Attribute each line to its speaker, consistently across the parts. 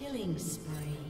Speaker 1: Killing spree.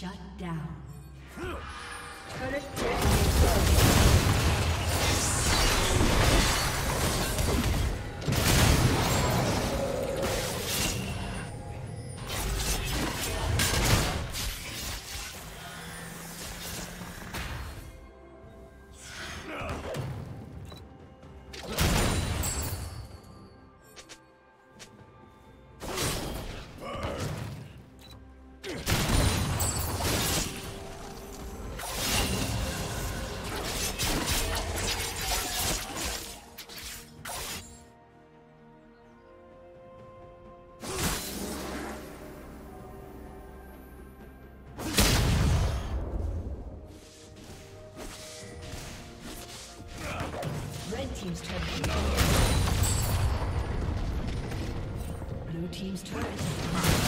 Speaker 1: Shut down. Team's turret. Blue Team's turret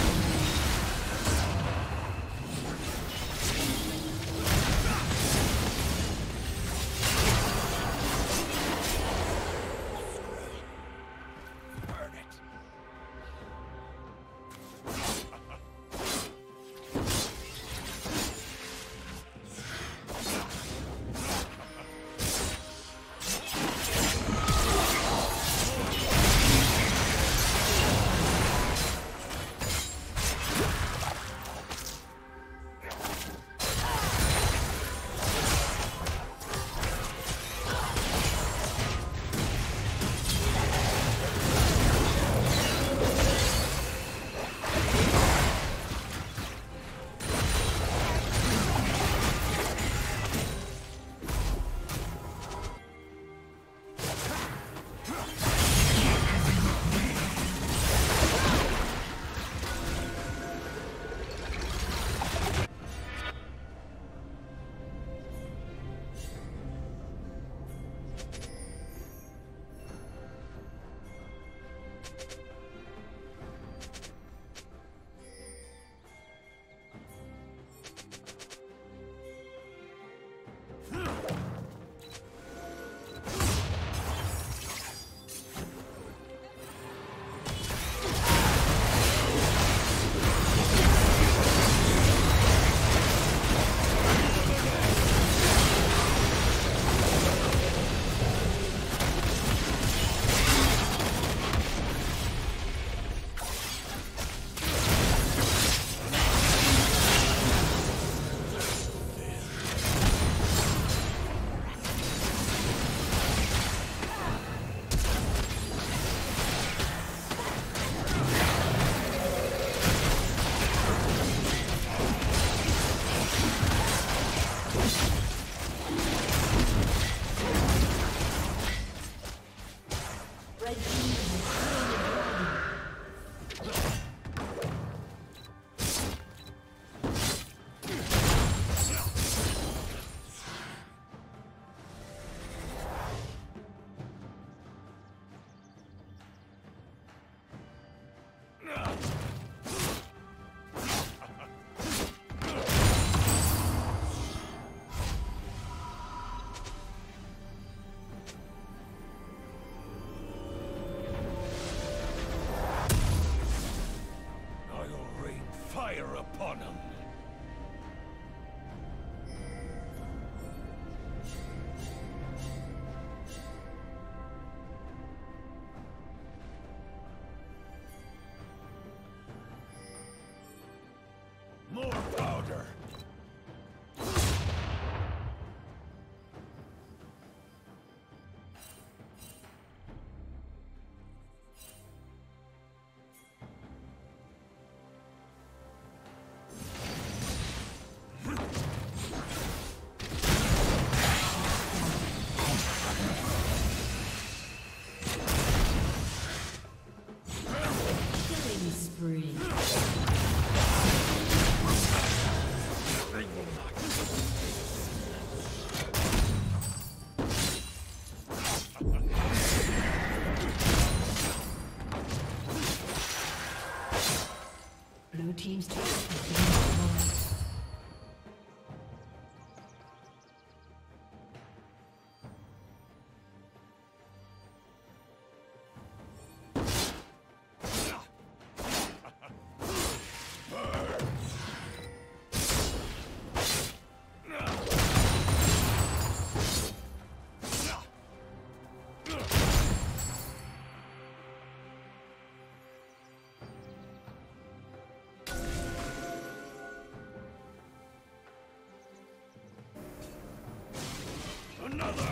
Speaker 2: another!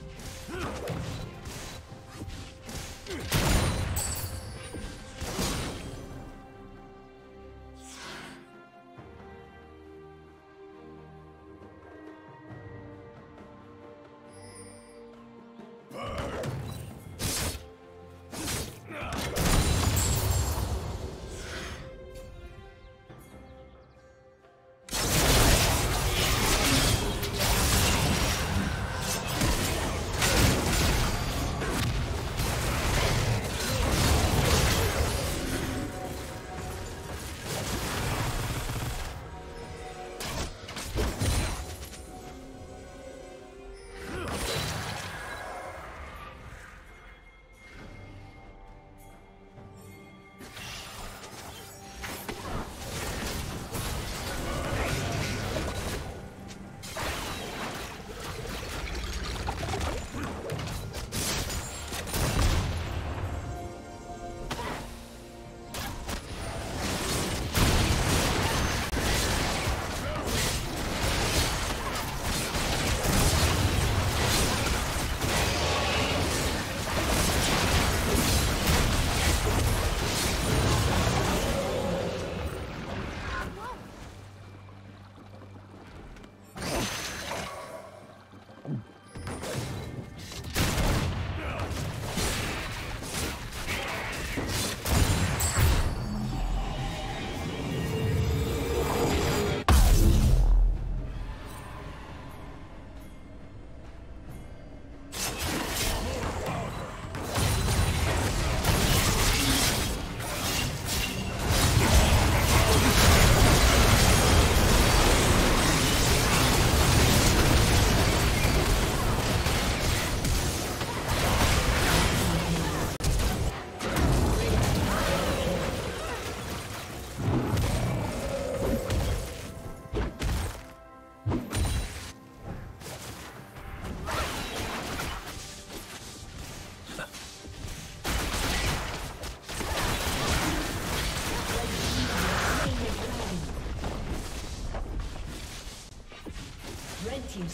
Speaker 1: team's.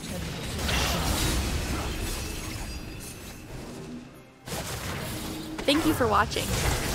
Speaker 3: Thank you for watching.